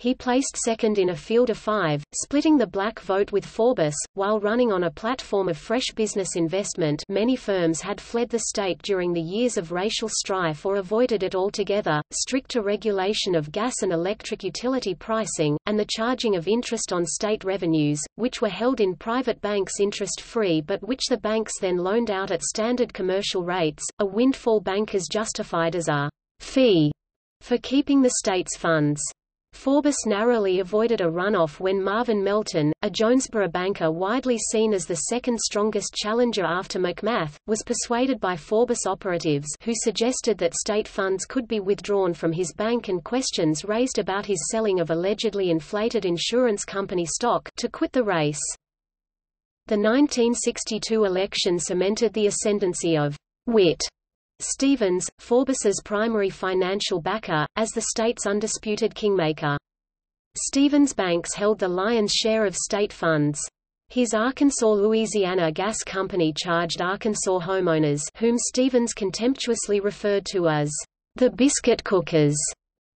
He placed second in a field of five, splitting the black vote with Faubus, while running on a platform of fresh business investment many firms had fled the state during the years of racial strife or avoided it altogether, stricter regulation of gas and electric utility pricing, and the charging of interest on state revenues, which were held in private banks interest-free but which the banks then loaned out at standard commercial rates, a windfall bankers justified as a fee for keeping the state's funds. Faubus narrowly avoided a runoff when Marvin Melton, a Jonesboro banker widely seen as the second strongest challenger after McMath, was persuaded by Faubus operatives who suggested that state funds could be withdrawn from his bank and questions raised about his selling of allegedly inflated insurance company stock to quit the race. The 1962 election cemented the ascendancy of Witt Stephens, Faubus's primary financial backer, as the state's undisputed kingmaker. Stephens Banks held the lion's share of state funds. His Arkansas-Louisiana Gas Company charged Arkansas homeowners whom Stephens contemptuously referred to as the biscuit cookers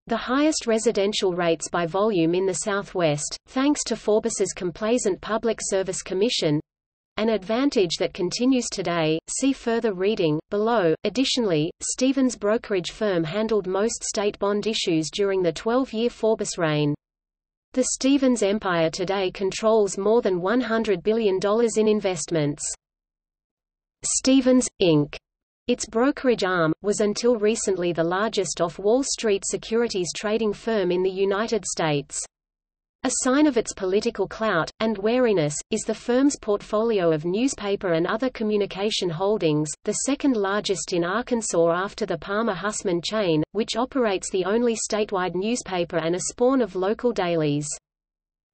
the highest residential rates by volume in the Southwest, thanks to Faubus's complacent Public Service Commission, an advantage that continues today. See further reading below. Additionally, Stephens' brokerage firm handled most state bond issues during the 12-year Faubus reign. The Stephens empire today controls more than $100 billion in investments. Stephens, Inc. Its brokerage arm, was until recently the largest off-Wall Street securities trading firm in the United States. A sign of its political clout, and wariness, is the firm's portfolio of newspaper and other communication holdings, the second largest in Arkansas after the Palmer-Hussman chain, which operates the only statewide newspaper and a spawn of local dailies.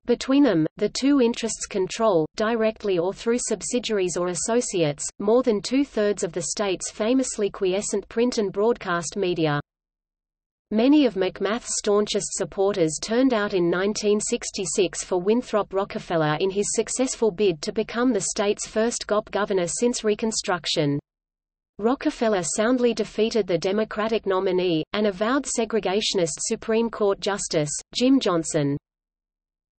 Between them, the two interests control, directly or through subsidiaries or associates, more than two-thirds of the state's famously quiescent print and broadcast media. Many of McMath's staunchest supporters turned out in 1966 for Winthrop Rockefeller in his successful bid to become the state's first GOP governor since Reconstruction. Rockefeller soundly defeated the Democratic nominee, an avowed segregationist Supreme Court Justice, Jim Johnson.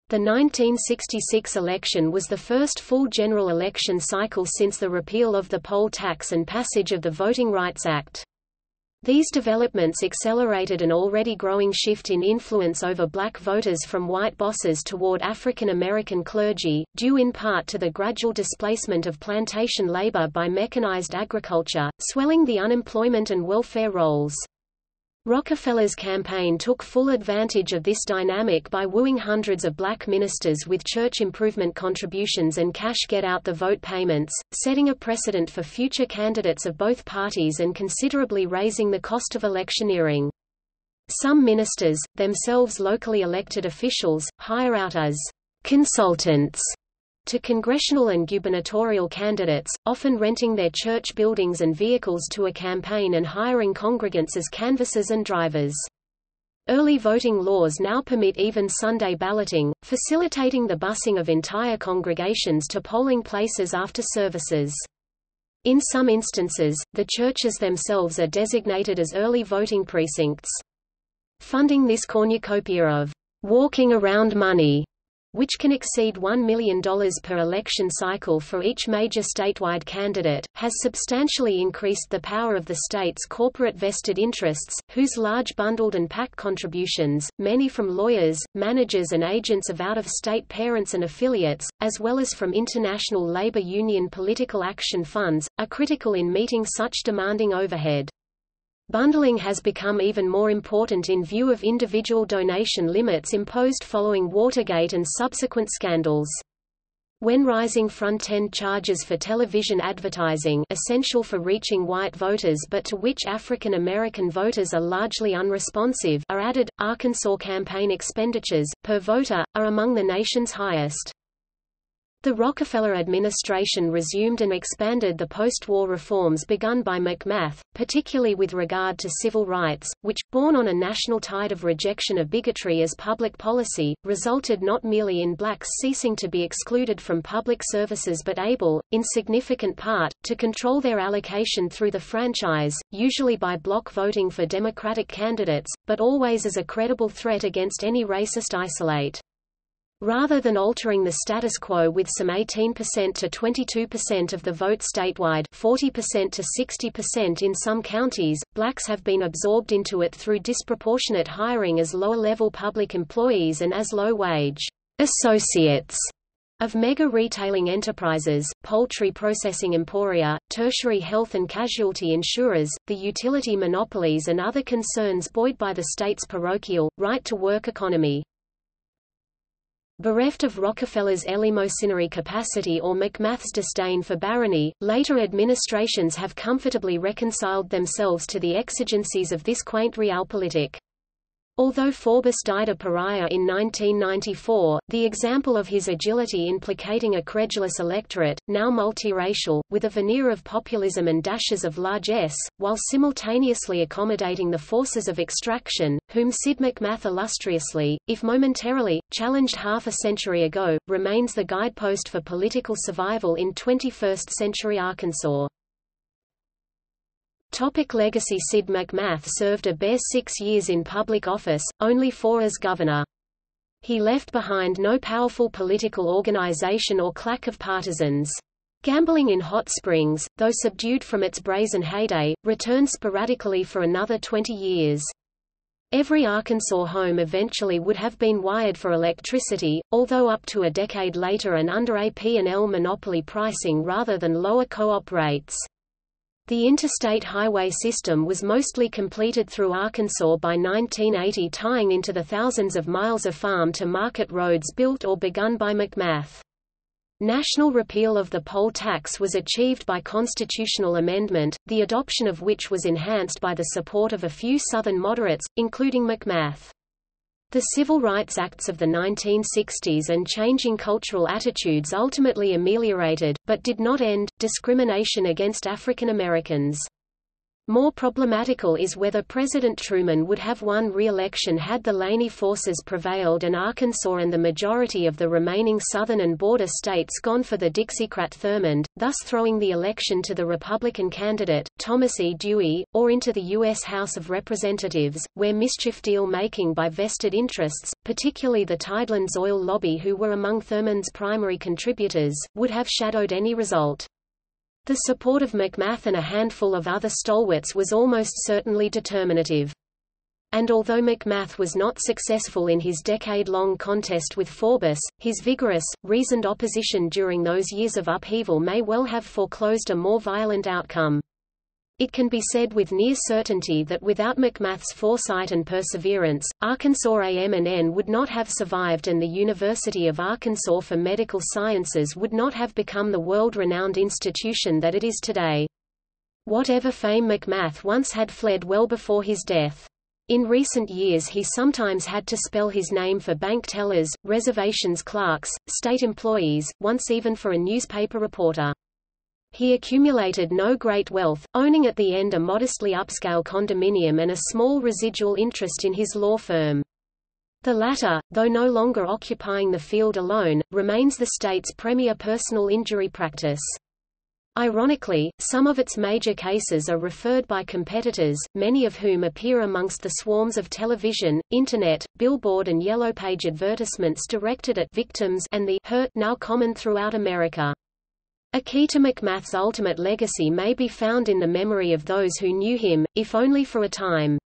The 1966 election was the first full general election cycle since the repeal of the poll tax and passage of the Voting Rights Act. These developments accelerated an already growing shift in influence over black voters from white bosses toward African American clergy, due in part to the gradual displacement of plantation labor by mechanized agriculture, swelling the unemployment and welfare rolls. Rockefeller's campaign took full advantage of this dynamic by wooing hundreds of black ministers with church improvement contributions and cash get-out-the-vote payments, setting a precedent for future candidates of both parties and considerably raising the cost of electioneering. Some ministers, themselves locally elected officials, hire out as consultants to congressional and gubernatorial candidates, often renting their church buildings and vehicles to a campaign and hiring congregants as canvassers and drivers. Early voting laws now permit even Sunday balloting, facilitating the busing of entire congregations to polling places after services. In some instances, the churches themselves are designated as early voting precincts. Funding this cornucopia of walking around money which can exceed $1 million per election cycle for each major statewide candidate, has substantially increased the power of the state's corporate vested interests, whose large bundled and PAC contributions, many from lawyers, managers and agents of out-of-state parents and affiliates, as well as from international labor union political action funds, are critical in meeting such demanding overhead. Bundling has become even more important in view of individual donation limits imposed following Watergate and subsequent scandals. When rising front-end charges for television advertising essential for reaching white voters but to which African American voters are largely unresponsive are added, Arkansas campaign expenditures, per voter, are among the nation's highest. The Rockefeller administration resumed and expanded the post-war reforms begun by McMath, particularly with regard to civil rights, which, born on a national tide of rejection of bigotry as public policy, resulted not merely in blacks ceasing to be excluded from public services but able, in significant part, to control their allocation through the franchise, usually by block voting for Democratic candidates, but always as a credible threat against any racist isolate. Rather than altering the status quo with some 18% to 22% of the vote statewide 40% to 60% in some counties, blacks have been absorbed into it through disproportionate hiring as lower-level public employees and as low-wage associates of mega retailing enterprises, poultry processing emporia, tertiary health and casualty insurers, the utility monopolies and other concerns buoyed by the state's parochial, right-to-work economy. Bereft of Rockefeller's eleemosynary capacity or McMath's disdain for barony, later administrations have comfortably reconciled themselves to the exigencies of this quaint realpolitik. Although Faubus died a pariah in 1994, the example of his agility in placating a credulous electorate, now multiracial, with a veneer of populism and dashes of largesse, while simultaneously accommodating the forces of extraction, whom Sid McMath illustriously, if momentarily, challenged half a century ago, remains the guidepost for political survival in 21st-century Arkansas. Topic legacy Sid McMath served a bare six years in public office, only four as governor. He left behind no powerful political organization or claque of partisans. Gambling in Hot Springs, though subdued from its brazen heyday, returned sporadically for another 20 years. Every Arkansas home eventually would have been wired for electricity, although up to a decade later and under AP&L monopoly pricing rather than lower co-op rates. The interstate highway system was mostly completed through Arkansas by 1980 tying into the thousands of miles of farm-to-market roads built or begun by McMath. National repeal of the poll tax was achieved by constitutional amendment, the adoption of which was enhanced by the support of a few Southern moderates, including McMath. The Civil Rights Acts of the 1960s and changing cultural attitudes ultimately ameliorated, but did not end, discrimination against African Americans. More problematical is whether President Truman would have won re-election had the Laney forces prevailed and Arkansas and the majority of the remaining southern and border states gone for the Dixiecrat Thurmond, thus throwing the election to the Republican candidate, Thomas E. Dewey, or into the U.S. House of Representatives, where mischief deal-making by vested interests, particularly the Tidelands oil lobby who were among Thurmond's primary contributors, would have shadowed any result. The support of McMath and a handful of other stalwarts was almost certainly determinative. And although McMath was not successful in his decade-long contest with Faubus, his vigorous, reasoned opposition during those years of upheaval may well have foreclosed a more violent outcome. It can be said with near certainty that without McMath's foresight and perseverance, Arkansas AM&N would not have survived and the University of Arkansas for Medical Sciences would not have become the world-renowned institution that it is today. Whatever fame McMath once had fled well before his death. In recent years he sometimes had to spell his name for bank tellers, reservations clerks, state employees, once even for a newspaper reporter. He accumulated no great wealth, owning at the end a modestly upscale condominium and a small residual interest in his law firm. The latter, though no longer occupying the field alone, remains the state's premier personal injury practice. Ironically, some of its major cases are referred by competitors, many of whom appear amongst the swarms of television, internet, billboard and yellow page advertisements directed at victims and the hurt now common throughout America. A key to McMath's ultimate legacy may be found in the memory of those who knew him, if only for a time.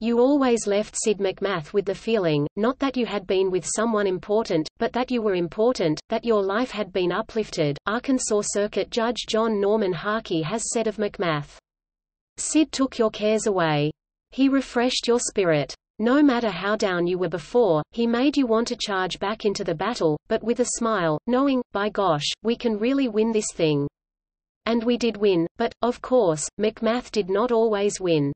You always left Sid McMath with the feeling, not that you had been with someone important, but that you were important, that your life had been uplifted. Arkansas Circuit Judge John Norman Harkey has said of McMath, Sid took your cares away. He refreshed your spirit. No matter how down you were before, he made you want to charge back into the battle, but with a smile, knowing, by gosh, we can really win this thing. And we did win, but, of course, McMath did not always win.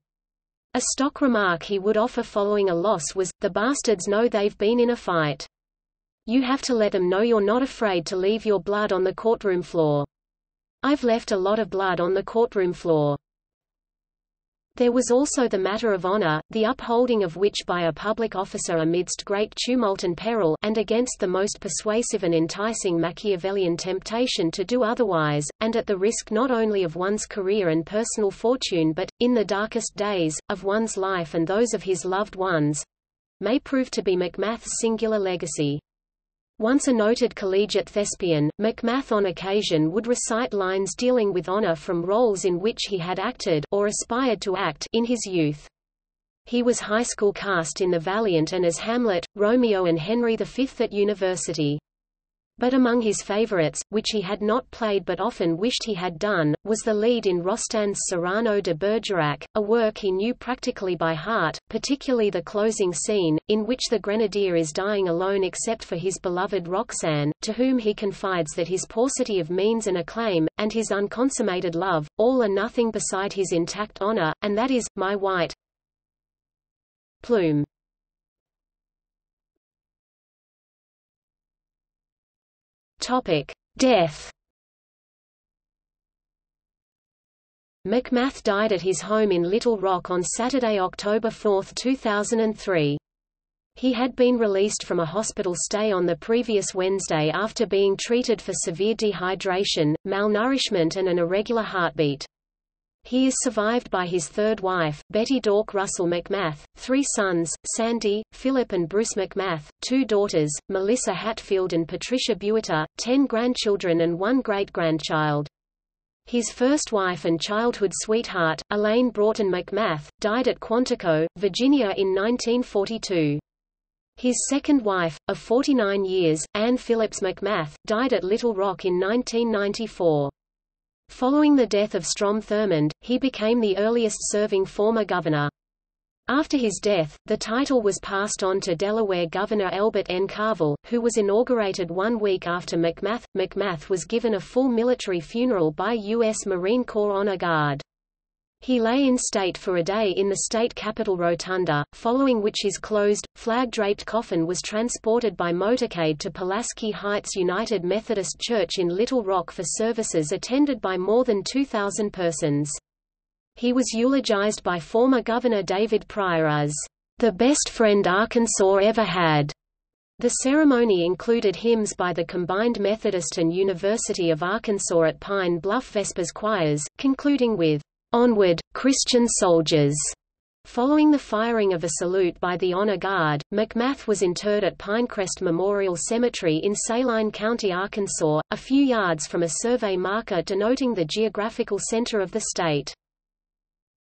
A stock remark he would offer following a loss was, the bastards know they've been in a fight. You have to let them know you're not afraid to leave your blood on the courtroom floor. I've left a lot of blood on the courtroom floor. There was also the matter of honor, the upholding of which by a public officer amidst great tumult and peril, and against the most persuasive and enticing Machiavellian temptation to do otherwise, and at the risk not only of one's career and personal fortune but, in the darkest days, of one's life and those of his loved ones—may prove to be McMath's singular legacy. Once a noted collegiate thespian, McMath on occasion would recite lines dealing with honor from roles in which he had acted or aspired to act in his youth. He was high school cast in The Valiant and as Hamlet, Romeo and Henry V at university. But among his favorites, which he had not played but often wished he had done, was the lead in Rostand's Cyrano de Bergerac, a work he knew practically by heart, particularly the closing scene, in which the grenadier is dying alone except for his beloved Roxanne, to whom he confides that his paucity of means and acclaim, and his unconsummated love, all are nothing beside his intact honor, and that is, my white plume. Topic: Death. McMath died at his home in Little Rock on Saturday, October 4, 2003. He had been released from a hospital stay on the previous Wednesday after being treated for severe dehydration, malnourishment and an irregular heartbeat. He is survived by his third wife, Betty Dortch Russell McMath, three sons, Sandy, Philip and Bruce McMath, two daughters, Melissa Hatfield and Patricia Buiter, ten grandchildren and one great-grandchild. His first wife and childhood sweetheart, Elaine Broughton McMath, died at Quantico, Virginia in 1942. His second wife, of 49 years, Anne Phillips McMath, died at Little Rock in 1994. Following the death of Strom Thurmond, he became the earliest serving former governor. After his death, the title was passed on to Delaware Governor Elbert N. Carvel, who was inaugurated one week after McMath. McMath was given a full military funeral by U.S. Marine Corps Honor Guard. He lay in state for a day in the state capitol rotunda, following which his closed, flag-draped coffin was transported by motorcade to Pulaski Heights United Methodist Church in Little Rock for services attended by more than 2,000 persons. He was eulogized by former Governor David Pryor as, "...the best friend Arkansas ever had." The ceremony included hymns by the combined Methodist and University of Arkansas at Pine Bluff Vespers choirs, concluding with, Onward, Christian soldiers! Following the firing of a salute by the Honor Guard, McMath was interred at Pinecrest Memorial Cemetery in Saline County, Arkansas, a few yards from a survey marker denoting the geographical center of the state.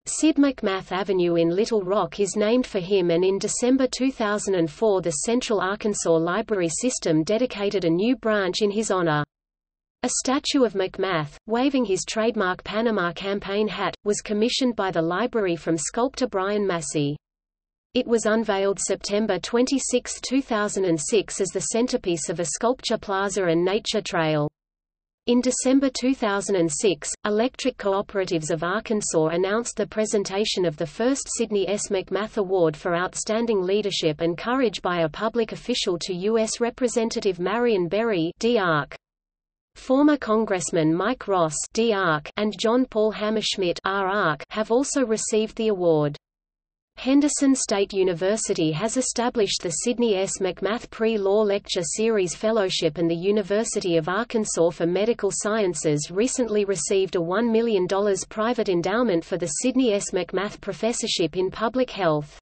Sid McMath Avenue in Little Rock is named for him and in December 2004 the Central Arkansas Library System dedicated a new branch in his honor. A statue of McMath, waving his trademark Panama campaign hat, was commissioned by the library from sculptor Brian Massey. It was unveiled September 26, 2006 as the centerpiece of a sculpture plaza and nature trail. In December 2006, Electric Cooperatives of Arkansas announced the presentation of the first Sidney S. McMath Award for Outstanding Leadership and Courage by a public official to U.S. Representative Marion Berry Former Congressman Mike Ross and John Paul Hammerschmidt have also received the award. Henderson State University has established the Sidney S. McMath Pre-Law Lecture Series Fellowship and the University of Arkansas for Medical Sciences recently received a $1 million private endowment for the Sidney S. McMath Professorship in Public Health.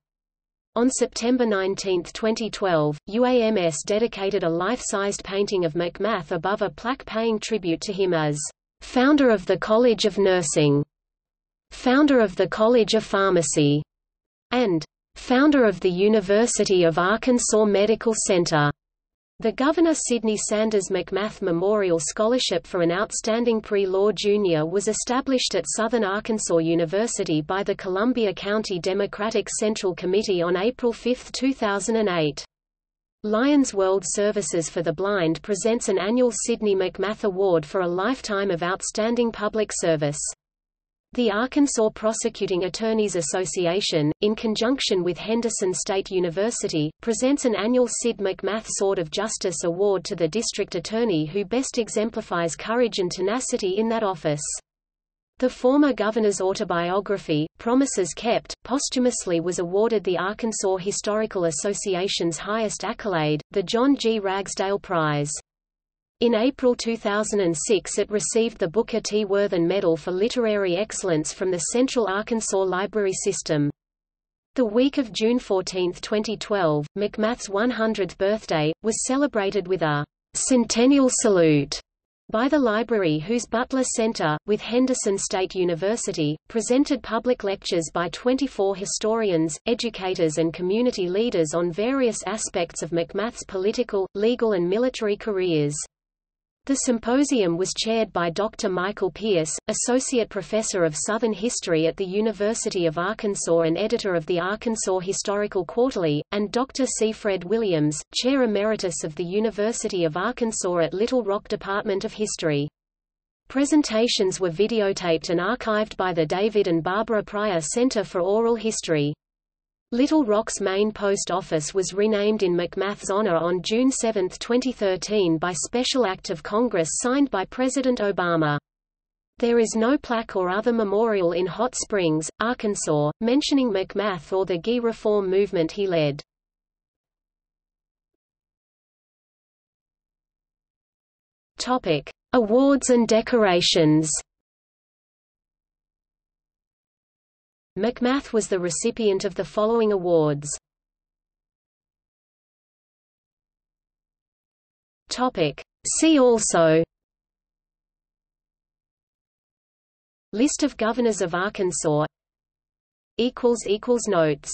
On September 19, 2012, UAMS dedicated a life-sized painting of McMath above a plaque paying tribute to him as founder of the College of Nursing, founder of the College of Pharmacy, and founder of the University of Arkansas Medical Center. The Governor Sidney Sanders McMath Memorial Scholarship for an Outstanding Pre-Law Junior was established at Southern Arkansas University by the Columbia County Democratic Central Committee on April 5, 2008. Lions World Services for the Blind presents an annual Sidney McMath Award for a lifetime of outstanding public service. The Arkansas Prosecuting Attorneys Association, in conjunction with Henderson State University, presents an annual Sid McMath Sword of Justice Award to the district attorney who best exemplifies courage and tenacity in that office. The former governor's autobiography, Promises Kept, posthumously was awarded the Arkansas Historical Association's highest accolade, the John G. Ragsdale Prize. In April 2006 it received the Booker T. Worthen Medal for Literary Excellence from the Central Arkansas Library System. The week of June 14, 2012, McMath's 100th birthday, was celebrated with a «centennial salute» by the library whose Butler Center, with Henderson State University, presented public lectures by 24 historians, educators and community leaders on various aspects of McMath's political, legal and military careers. The symposium was chaired by Dr. Michael Pierce, Associate Professor of Southern History at the University of Arkansas and editor of the Arkansas Historical Quarterly, and Dr. C. Fred Williams, Chair Emeritus of the University of Arkansas at Little Rock Department of History. Presentations were videotaped and archived by the David and Barbara Pryor Center for Oral History. Little Rock's main post office was renamed in McMath's honor on June 7, 2013 by special act of Congress signed by President Obama. There is no plaque or other memorial in Hot Springs, Arkansas, mentioning McMath or the GI reform movement he led. Topic: Awards and decorations. McMath was the recipient of the following awards. Topic. See also List of governors of Arkansas Notes